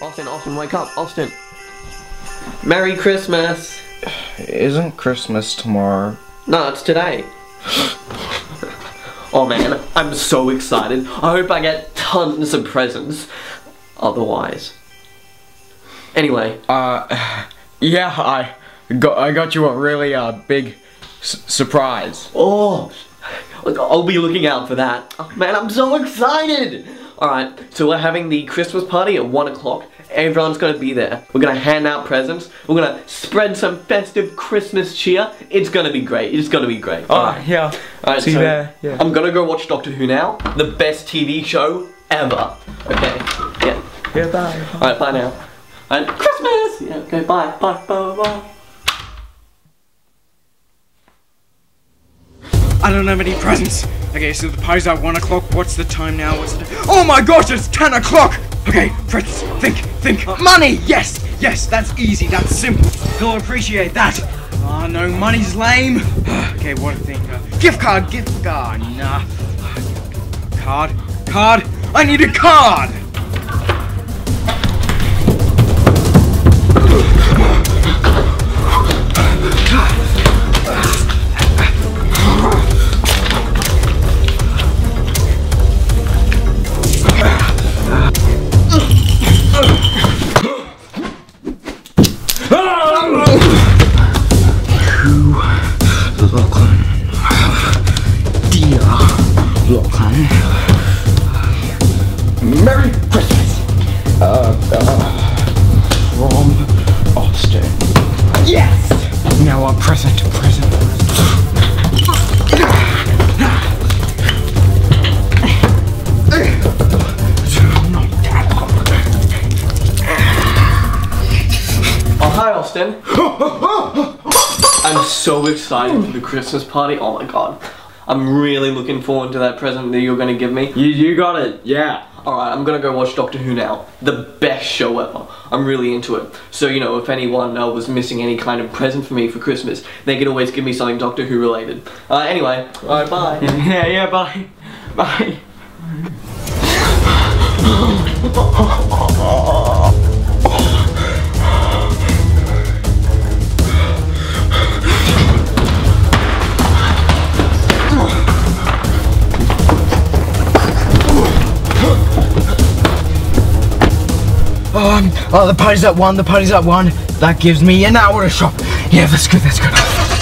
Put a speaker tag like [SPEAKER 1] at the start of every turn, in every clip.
[SPEAKER 1] Austin, Austin, wake up, Austin. Merry Christmas.
[SPEAKER 2] Isn't Christmas tomorrow?
[SPEAKER 1] No, it's today. oh man, I'm so excited. I hope I get tons of presents. Otherwise. Anyway,
[SPEAKER 2] Uh, yeah, I got I got you a really uh big s- surprise.
[SPEAKER 1] oh, I'll be looking out for that. Oh, man, I'm so excited. All right, so we're having the Christmas party at one o'clock. Everyone's gonna be there. We're gonna hand out presents. We're gonna spread some festive Christmas cheer. It's gonna be great. It's gonna be great. All right.
[SPEAKER 2] yeah.
[SPEAKER 1] Alright,
[SPEAKER 2] See
[SPEAKER 1] so
[SPEAKER 2] there, yeah.
[SPEAKER 1] I'm gonna go watch Doctor Who now. The best TV show ever. Okay. Yeah.
[SPEAKER 2] Yeah, bye.
[SPEAKER 1] Alright, bye now. And Christmas! Yeah, okay, bye. Bye, bye, bye.
[SPEAKER 3] I don't have any presents. Okay, so the pie's at 1 o'clock. What's the time now? What's the? Oh my gosh, it's 10 o'clock! Okay, Fritz, Think, think. money! Yes! Yes, that's easy. That's simple. He'll appreciate that. Oh no, money's lame. okay, what thing. Uh, gift card, gift card. Nah. Card, card. I need a card!
[SPEAKER 1] Hi, Austin. I'm so excited for the Christmas party. Oh my god. I'm really looking forward to that present that you're gonna give me.
[SPEAKER 2] You you got it. Yeah.
[SPEAKER 1] Alright, I'm gonna go watch Doctor Who now. The best show ever. I'm really into it. So, you know, if anyone uh, was missing any kind of present for me for Christmas, they can always give me something Doctor Who related. Uh, anyway, alright, bye.
[SPEAKER 2] Yeah yeah. Bye. Bye. oh, the party's at one, the party's at one. That gives me an hour to shop. Yeah, that's good, that's good.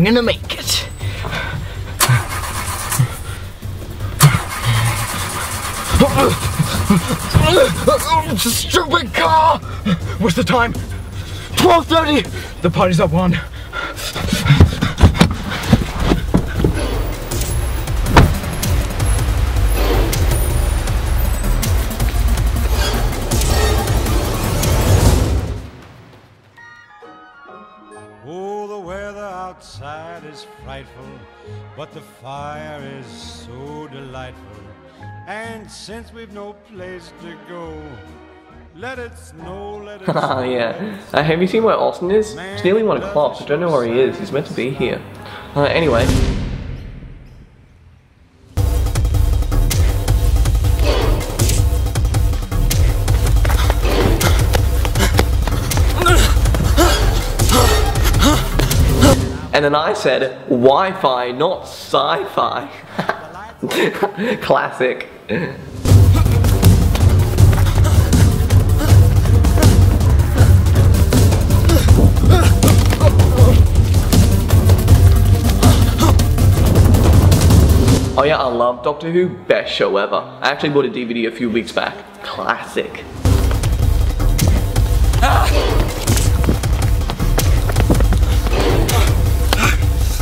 [SPEAKER 2] I'm gonna make it. Stupid car! What's the time? 12.30! The party's at 1.
[SPEAKER 4] Is frightful, but the fire is so delightful. And since we've no place to go, let it snow, let it snow.
[SPEAKER 1] yeah. Uh, have you seen where Austin is? It's nearly one o'clock, so I don't know where he is. He's meant to be here. Uh, anyway. And then I said, Wi-Fi, not sci-fi. Classic. Oh yeah, I love Doctor Who. Best show ever. I actually bought a DVD a few weeks back. Classic. Alright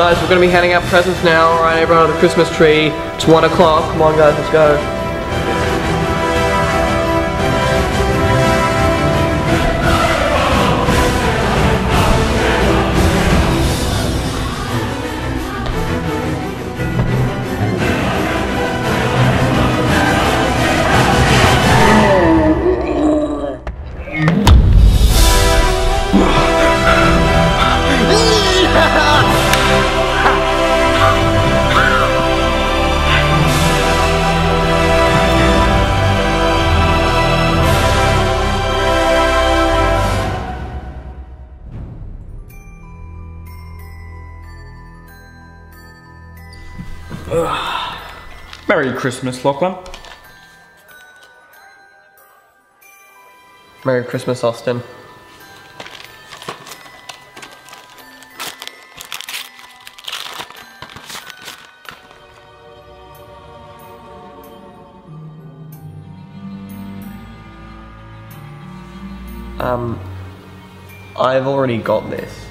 [SPEAKER 1] guys, we're gonna be handing out presents now. Alright, everyone on the Christmas tree. It's one o'clock. Come on guys, let's go.
[SPEAKER 3] Merry Christmas, Lachlan.
[SPEAKER 1] Merry Christmas, Austin. Um, I've already got this.